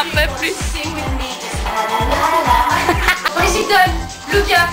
j'en peux plus. Brigitte, Lucas,